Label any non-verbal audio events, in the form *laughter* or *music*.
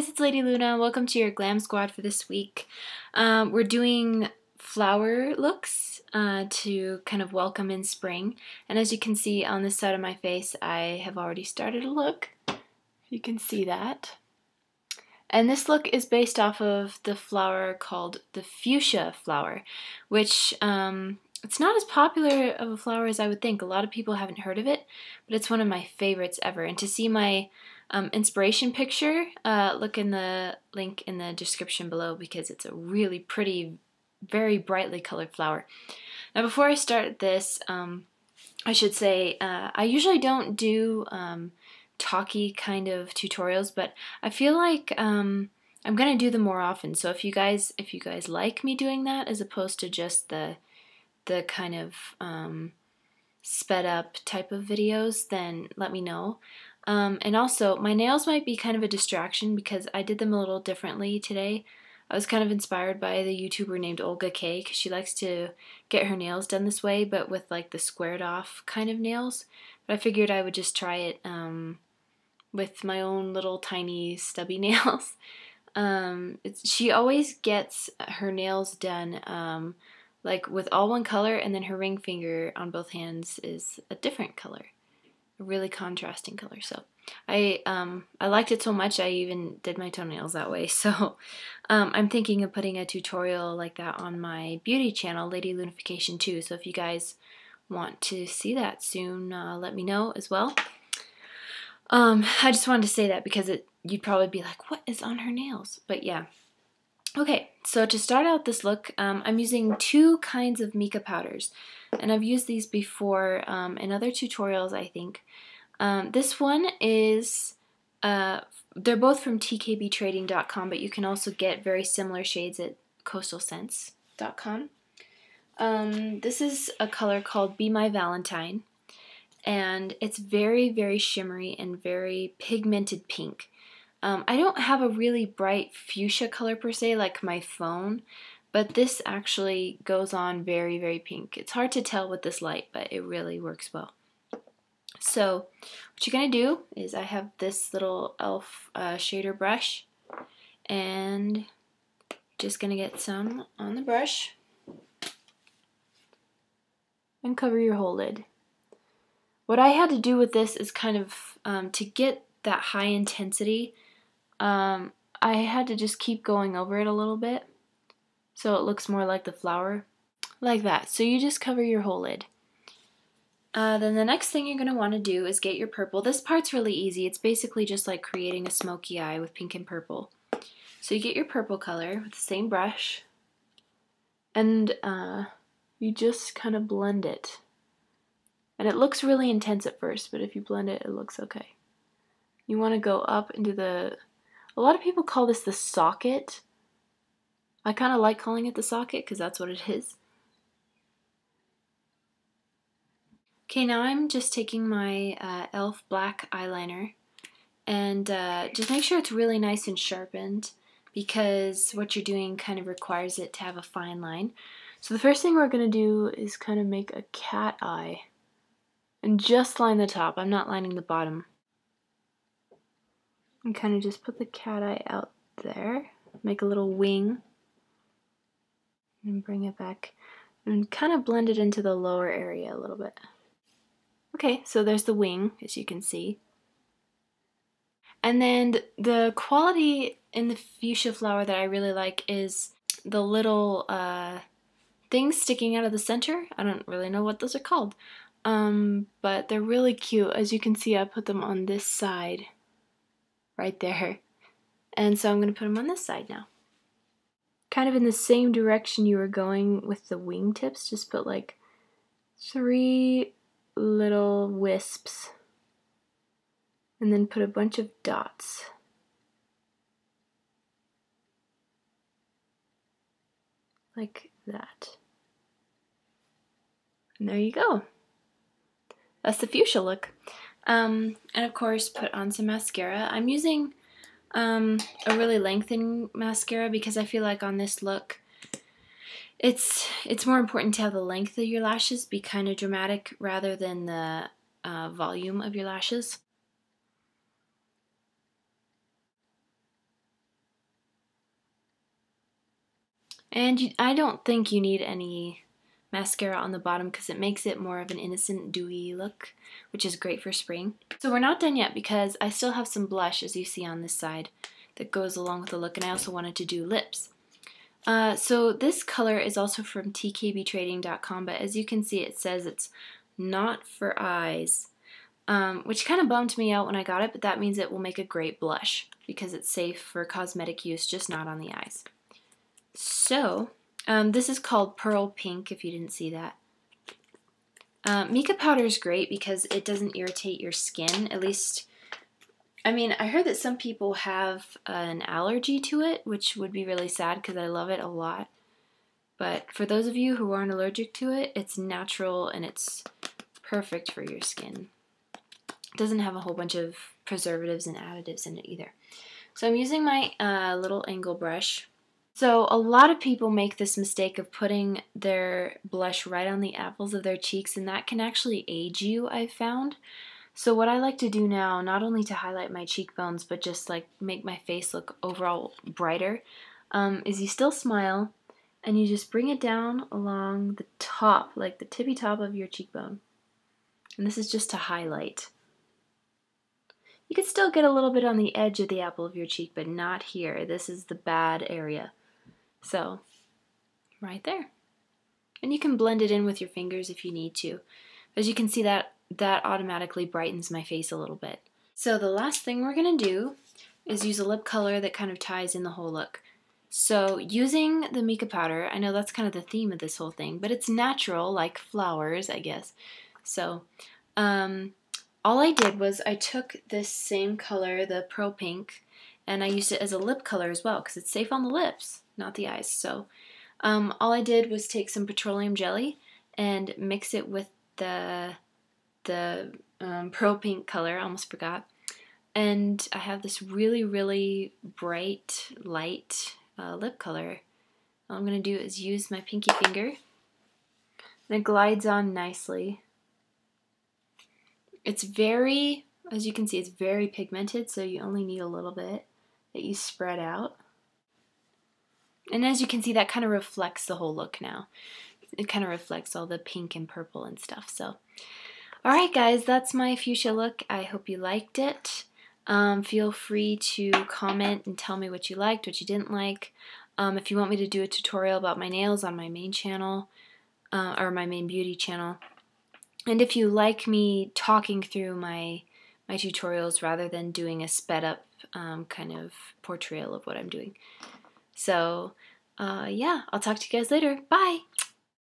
guys, it's Lady Luna. Welcome to your Glam Squad for this week. Um, we're doing flower looks uh, to kind of welcome in spring. And as you can see on this side of my face, I have already started a look. You can see that. And this look is based off of the flower called the fuchsia flower, which um, it's not as popular of a flower as I would think. A lot of people haven't heard of it, but it's one of my favorites ever. And to see my um, inspiration picture, uh, look in the link in the description below because it's a really pretty, very brightly colored flower. Now before I start this, um, I should say uh, I usually don't do um, talky kind of tutorials, but I feel like um, I'm gonna do them more often. So if you guys if you guys like me doing that as opposed to just the the kind of um, sped up type of videos, then let me know. Um, and also, my nails might be kind of a distraction because I did them a little differently today. I was kind of inspired by the YouTuber named Olga K because she likes to get her nails done this way, but with like the squared off kind of nails. But I figured I would just try it um, with my own little tiny stubby *laughs* nails. Um, she always gets her nails done um, like with all one color, and then her ring finger on both hands is a different color, really contrasting color. So I um, I liked it so much I even did my toenails that way. *laughs* So um, I'm thinking of putting a tutorial like that on my beauty channel, Lady Lunafication 2. So if you guys want to see that soon, uh, let me know as well. Um, I just wanted to say that because it you'd probably be like, what is on her nails? But yeah. Okay, so to start out this look, um, I'm using two kinds of mica powders. And I've used these before um, in other tutorials, I think. Um, this one is, uh, they're both from tkbtrading.com, but you can also get very similar shades at coastalscents.com. Um, this is a color called Be My Valentine and it's very, very shimmery and very pigmented pink. Um, I don't have a really bright fuchsia color per se like my phone, but this actually goes on very, very pink. It's hard to tell with this light, but it really works well. So what you're going to do is I have this little e.l.f. Uh, shader brush, and just going to get some on the brush and cover your whole lid. What I had to do with this is kind of um, to get that high intensity, um, I had to just keep going over it a little bit so it looks more like the flower, like that. So you just cover your whole lid. Uh, then the next thing you're going to want to do is get your purple. This part's really easy. It's basically just like creating a smoky eye with pink and purple. So you get your purple color with the same brush and uh, you just kind of blend it. And it looks really intense at first, but if you blend it, it looks okay. You want to go up into the, a lot of people call this the socket. I kind of like calling it the socket because that's what it is. Okay, now I'm just taking my uh, e.l.f. black eyeliner and uh, just make sure it's really nice and sharpened because what you're doing kind of requires it to have a fine line. So the first thing we're going to do is kind of make a cat eye. And just line the top. I'm not lining the bottom. And kind of just put the cat eye out there. Make a little wing. And bring it back. And kind of blend it into the lower area a little bit. Okay, so there's the wing, as you can see. And then the quality in the fuchsia flower that I really like is the little uh, things sticking out of the center. I don't really know what those are called. Um, but they're really cute. As you can see, I put them on this side, right there. And so I'm going to put them on this side now. Kind of in the same direction you were going with the wingtips, just put like three little wisps and then put a bunch of dots. Like that. And there you go. That's the fuchsia look. Um, and of course, put on some mascara. I'm using um, a really lengthening mascara because I feel like on this look, it's it's more important to have the length of your lashes be kind of dramatic rather than the uh, volume of your lashes. And you, I don't think you need any mascara on the bottom because it makes it more of an innocent dewy look, which is great for spring. So we're not done yet because I still have some blush as you see on this side that goes along with the look and I also wanted to do lips. Uh, so this color is also from tkbtrading.com but as you can see it says it's not for eyes um, which kind of bummed me out when I got it but that means it will make a great blush because it's safe for cosmetic use just not on the eyes. So um, this is called Pearl Pink, if you didn't see that. Uh, mica powder is great because it doesn't irritate your skin. At least, I mean, I heard that some people have an allergy to it, which would be really sad because I love it a lot. But for those of you who aren't allergic to it, it's natural and it's perfect for your skin. It doesn't have a whole bunch of preservatives and additives in it either. So I'm using my uh, little angle brush so a lot of people make this mistake of putting their blush right on the apples of their cheeks and that can actually age you, I've found. So what I like to do now, not only to highlight my cheekbones, but just like make my face look overall brighter, um, is you still smile and you just bring it down along the top, like the tippy top of your cheekbone. And this is just to highlight. You can still get a little bit on the edge of the apple of your cheek, but not here. This is the bad area. So, right there. And you can blend it in with your fingers if you need to. As you can see that that automatically brightens my face a little bit. So the last thing we're going to do is use a lip color that kind of ties in the whole look. So using the mica powder, I know that's kind of the theme of this whole thing, but it's natural like flowers, I guess. So um, all I did was I took this same color, the Pearl Pink, and I used it as a lip color as well because it's safe on the lips not the eyes. So um, all I did was take some petroleum jelly and mix it with the the um, pearl pink color. I almost forgot. And I have this really, really bright, light uh, lip color. All I'm going to do is use my pinky finger. And it glides on nicely. It's very, as you can see, it's very pigmented, so you only need a little bit that you spread out. And as you can see, that kind of reflects the whole look now. It kind of reflects all the pink and purple and stuff. So, all right, guys, that's my fuchsia look. I hope you liked it. Um, feel free to comment and tell me what you liked, what you didn't like. Um, if you want me to do a tutorial about my nails on my main channel, uh, or my main beauty channel. And if you like me talking through my my tutorials rather than doing a sped up um, kind of portrayal of what I'm doing. So, uh, yeah, I'll talk to you guys later. Bye!